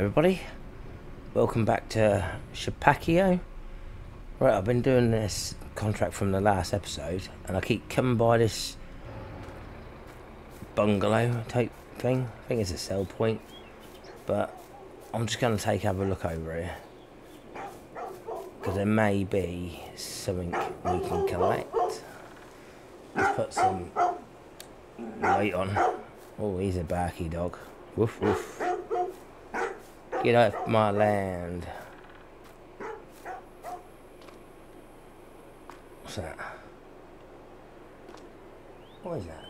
everybody. Welcome back to Szpakowo. Right, I've been doing this contract from the last episode, and I keep coming by this bungalow type thing. I think it's a sell point, but I'm just going to take have a look over here because there may be something we can collect. Let's put some light on. Oh, he's a barky dog. Woof woof. Get off my land. What's that? What is that?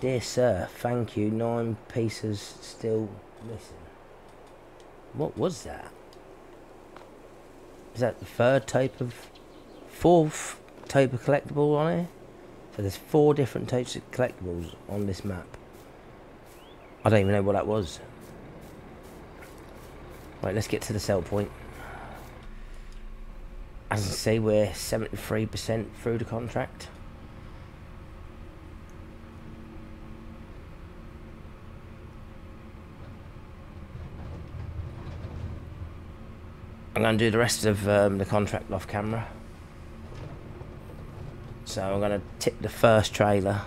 Dear sir, thank you. Nine pieces still missing. What was that? Is that the third type of... Fourth type of collectible on here? So there's four different types of collectibles on this map. I don't even know what that was. Right, let's get to the sell point. As I say, we're 73% through the contract. I'm going to do the rest of um, the contract off camera. So I'm going to tip the first trailer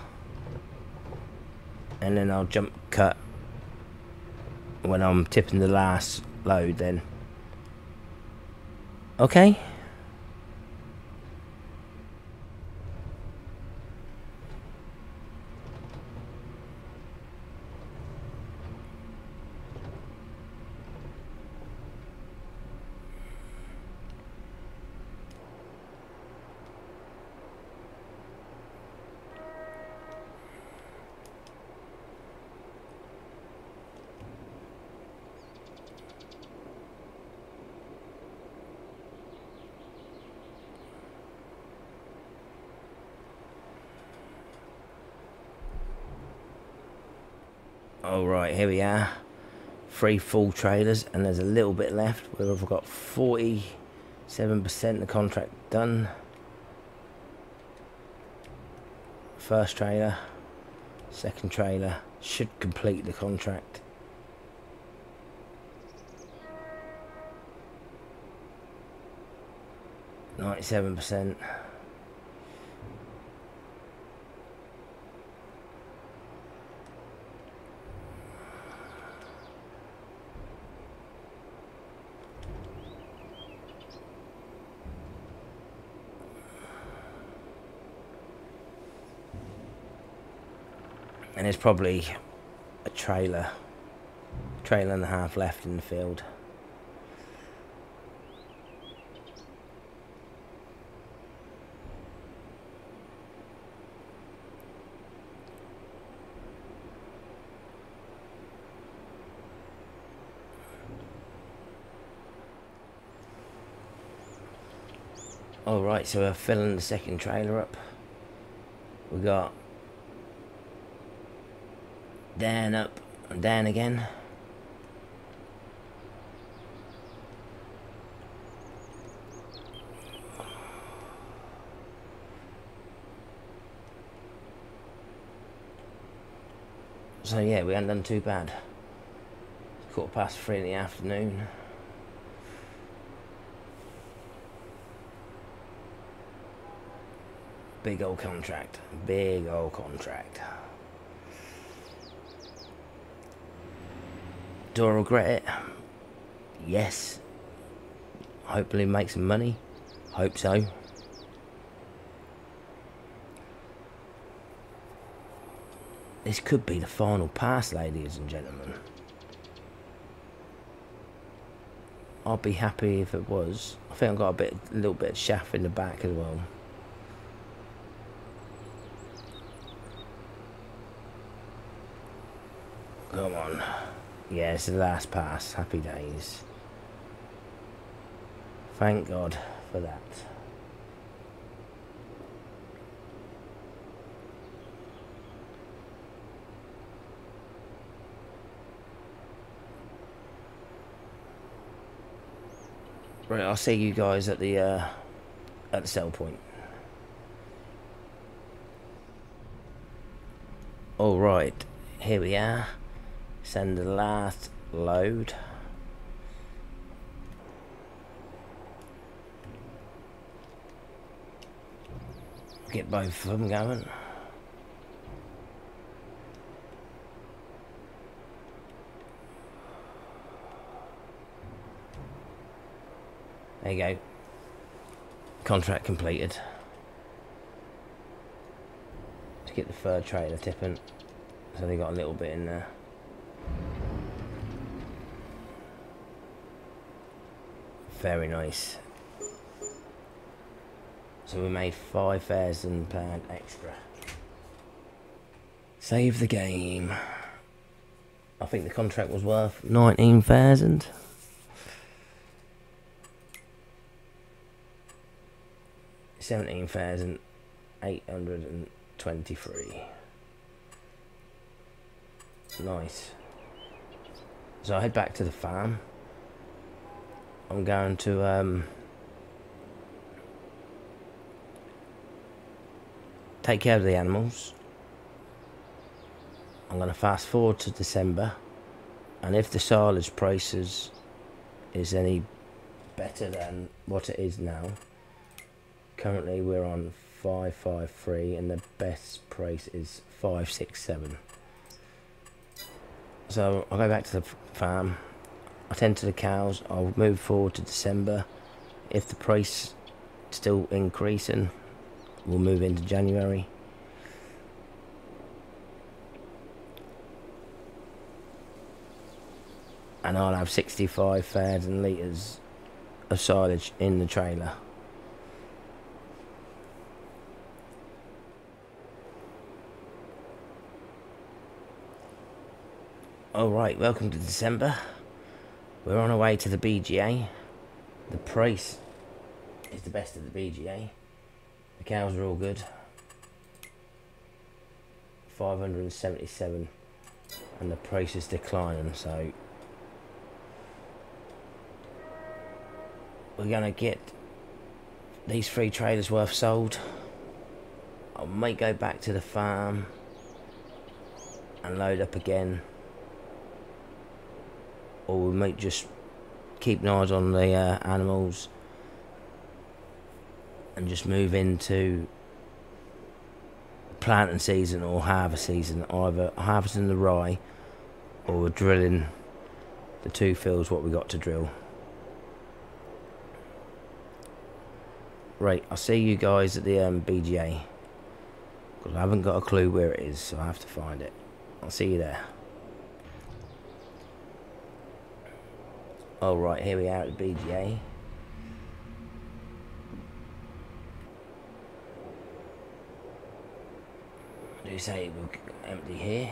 and then I'll jump cut when I'm tipping the last load then. Okay. All right, here we are. Three full trailers, and there's a little bit left. We've got 47% of the contract done. First trailer, second trailer should complete the contract. Ninety-seven percent. And there's probably a trailer trailer and a half left in the field Alright, so we're filling the second trailer up. We got Dan up and down again. So yeah, we haven't done too bad. Quarter past three in the afternoon. Big old contract. Big old contract. Do I regret it? Yes. Hopefully make some money. Hope so. This could be the final pass, ladies and gentlemen. I'd be happy if it was. I think I've got a bit, a little bit of shaft in the back as well. Come on. Yeah, it's the last pass. Happy days. Thank God for that. Right, I'll see you guys at the uh, at the sell point. All right, here we are. Send the last load. Get both of them going. There you go. Contract completed. To get the third trailer tipping. So they got a little bit in there. Very nice. So we made five thousand pound extra. Save the game. I think the contract was worth nineteen thousand. Seventeen thousand eight hundred and twenty-three. Nice. So I head back to the farm. I'm going to um, take care of the animals. I'm going to fast forward to December, and if the silage prices is any better than what it is now, currently we're on 553 and the best price is 567. So I'll go back to the farm. I'll tend to the cows. I'll move forward to December. If the price still increasing, we'll move into January. And I'll have 65,000 litres of silage in the trailer. Alright, welcome to December. We're on our way to the BGA. The price is the best of the BGA. The cows are all good. 577 and the price is declining so we're gonna get these three trailers worth sold. I might go back to the farm and load up again or we might just keep an eye on the uh, animals and just move into planting season or harvest season, either harvesting the rye or drilling the two fields what we got to drill. Right, I'll see you guys at the um, BGA because I haven't got a clue where it is, so I have to find it. I'll see you there. Oh right, here we are at the BGA. Do you say we'll empty here?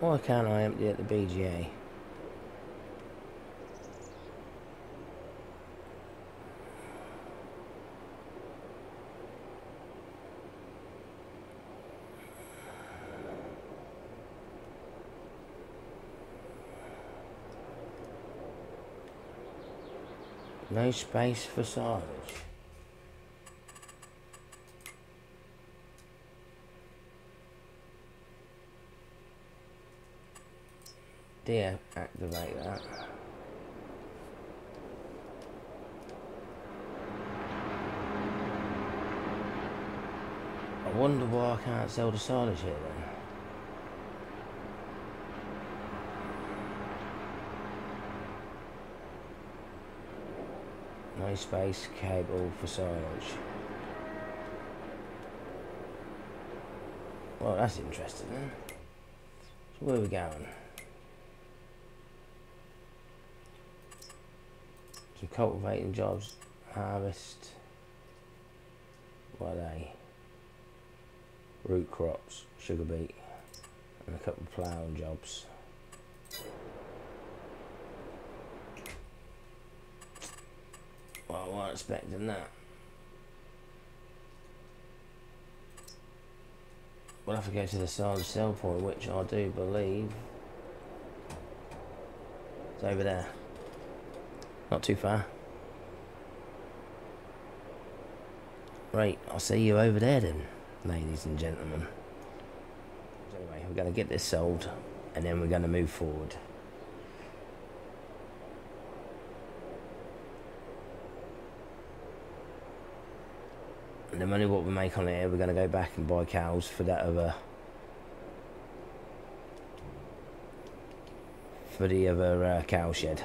Why can't I empty at the BGA? No space for silage. Deactivate that. I wonder why I can't sell the silage here then. No space cable for silage. Well, that's interesting. So where are we going? Some cultivating jobs, harvest. What are they? Root crops, sugar beet, and a couple of ploughing jobs. Expecting that. We'll have to go to the silage sell point, which I do believe It's over there. Not too far. Right, I'll see you over there then, ladies and gentlemen. Anyway, we're going to get this sold and then we're going to move forward. The money what we make on it, we're going to go back and buy cows for that other for the other uh, cow shed.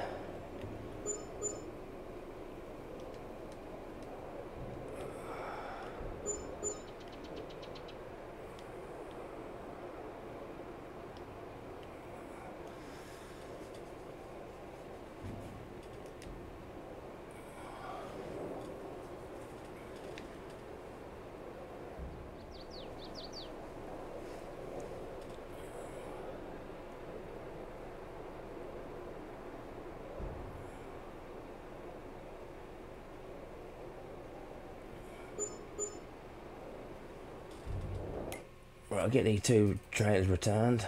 I'll get these two trailers returned.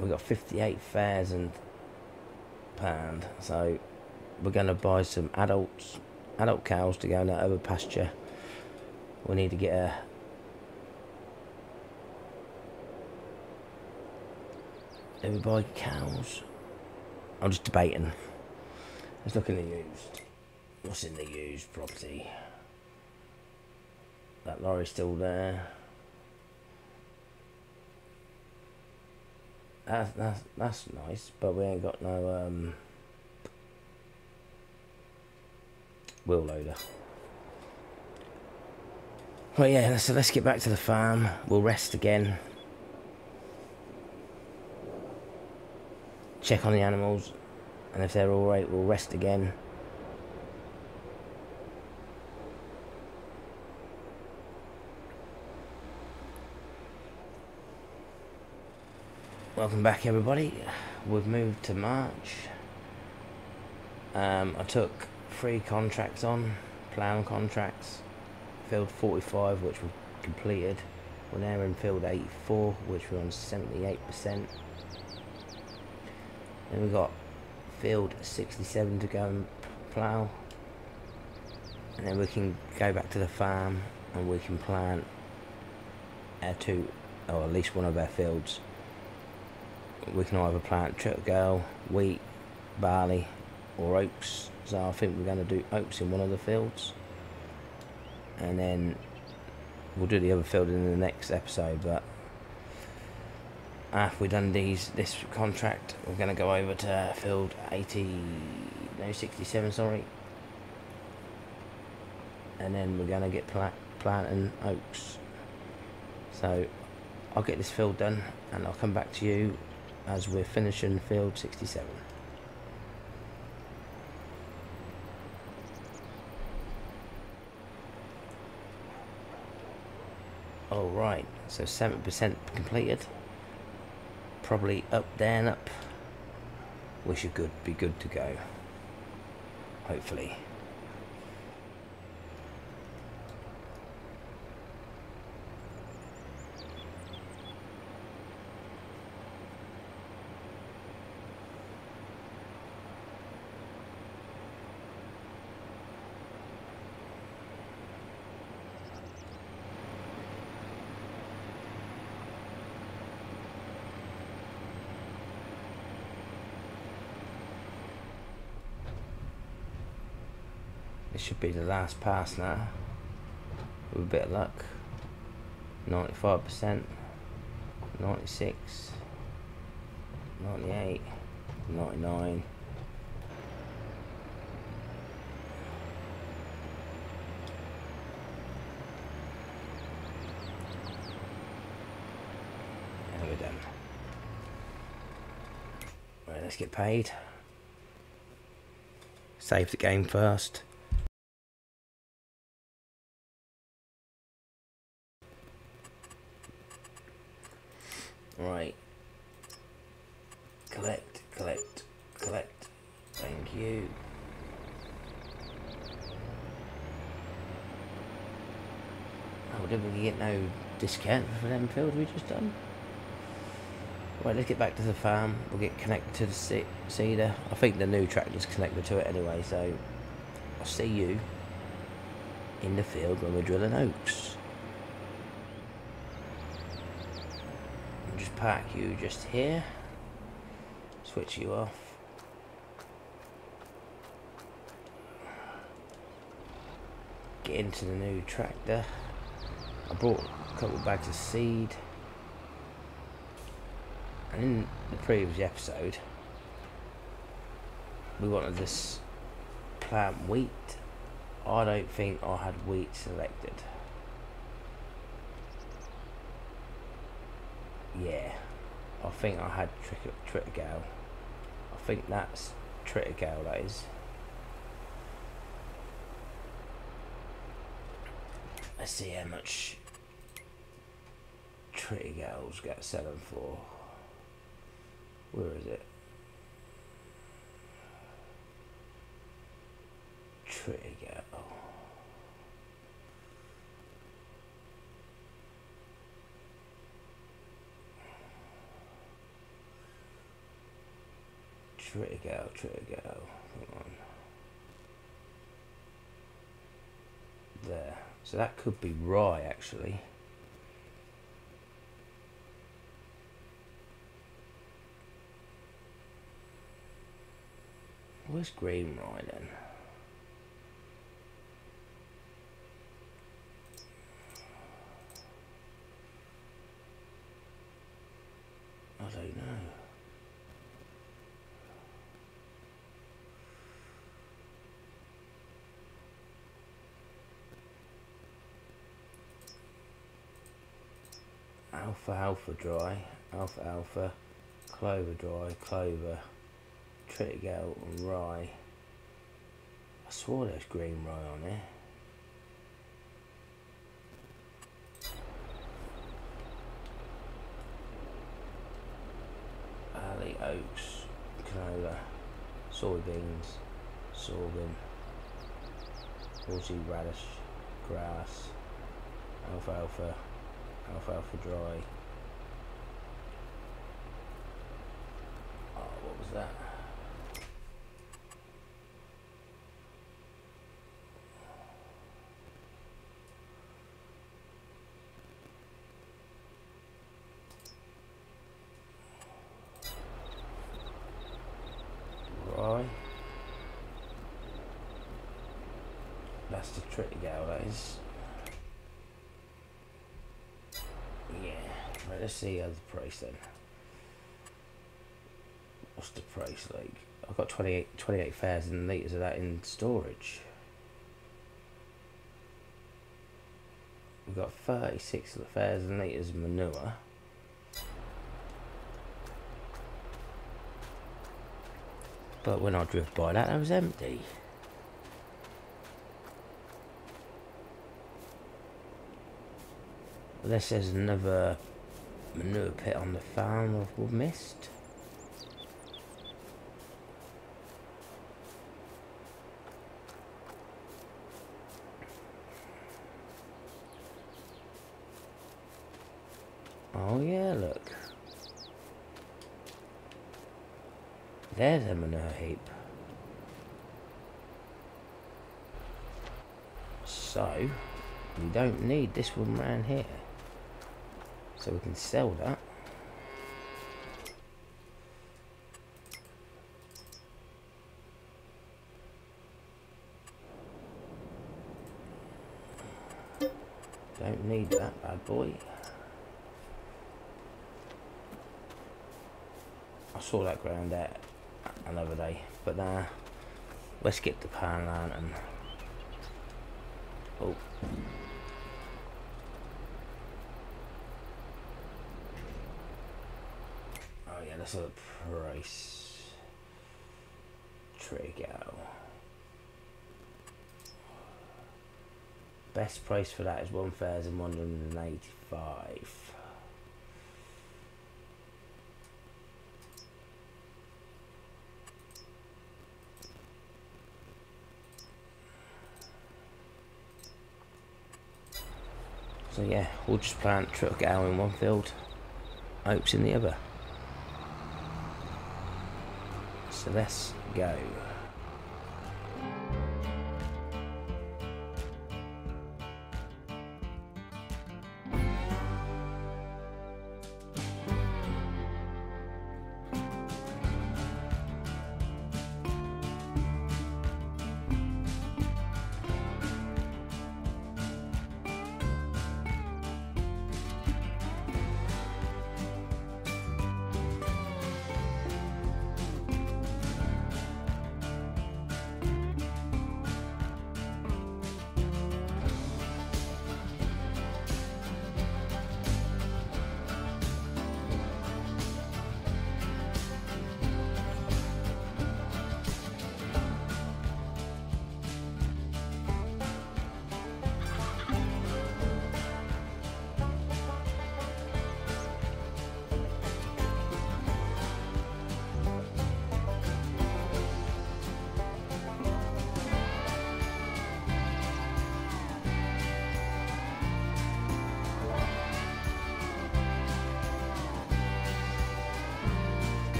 We've got fifty-eight thousand pound, so we're gonna buy some adults, adult cows to go in that other pasture. We need to get a Do we buy cows? I'm just debating. Let's look in the used. What's in the used property? That lorry's still there. That's, that's, that's nice, but we ain't got no um, wheel loader. Well, yeah, so let's get back to the farm. We'll rest again. Check on the animals and if they're alright we'll rest again. Welcome back everybody. We've moved to March. Um, I took three contracts on plough contracts field 45 which we completed. We're now in field 84 which we're on 78% then we've got field 67 to go and plough. And then we can go back to the farm and we can plant our two or at least one of our fields. We can either plant girl, wheat, barley or oats so I think we're going to do oats in one of the fields. And then we'll do the other field in the next episode but Ah, after we've done these this contract. We're going to go over to field 80 no 67 sorry. And then we're going to get plant planting oaks. So I'll get this field done and I'll come back to you as we're finishing field 67 all right so 7% completed probably up down up. We should good be good to go. Hopefully This should be the last pass now. With a bit of luck. 95%, 96, 98, 99. And we're done. Right, let's get paid. Save the game first. Right. Collect, collect, collect. Thank you. Oh, did we get no discount for them fields we just done. Right, let's get back to the farm. We'll get connected to the seeder. I think the new tractor's connected to it anyway, so I'll see you in the field when we're drilling oaks. I'll just park you just here. Switch you off. Get into the new tractor. I brought a couple of bags of seed. And in the previous episode, we wanted this plant wheat. I don't think I had wheat selected. Yeah, I think I had Trittergale. I think that's Trittergale, that is. Let's see how much Trittergales get selling for. Where is it? Trigger. Trigger, trigger. Come on. There. So that could be rye actually. Where's Rye then? I don't know. Alfalfa Dry, Alfalfa, Clover Dry, Clover. And rye. I swore there's green rye on there. Alley oats, canola, soybeans, sorghum, Aussie radish, grass, alfalfa, alfalfa dry. Oh, what was that? That's the that is. Yeah, right, let's see how the price then. What's the price like? I've got 28 28,000 litres of that in storage. We've got 36,000 litres of manure. But when I drove by that, it was empty. Unless there's another manure pit on the farm we've missed. Oh yeah, look. There's a manure heap. So, we don't need this one around here. So we can sell that. Don't need that bad boy. I saw that ground out another day. But uh, let's get the pan lantern. Oh. Oh yeah, that's a price. Trigo. Best price for that is 1,185. So yeah, we'll just plant Gal in one field, oaks in the other. So let's go.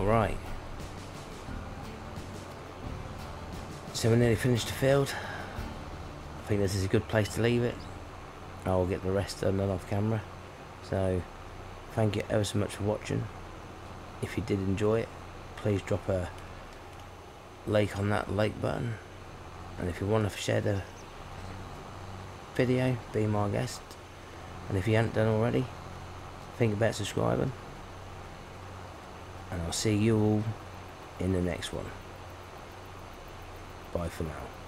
All right. So we're nearly finished the field. I think this is a good place to leave it. I'll get the rest done off camera. So thank you ever so much for watching. If you did enjoy it, please drop a like on that like button. And if you want to share the video, be my guest. And if you haven't done already, think about subscribing and I'll see you all in the next one. Bye for now.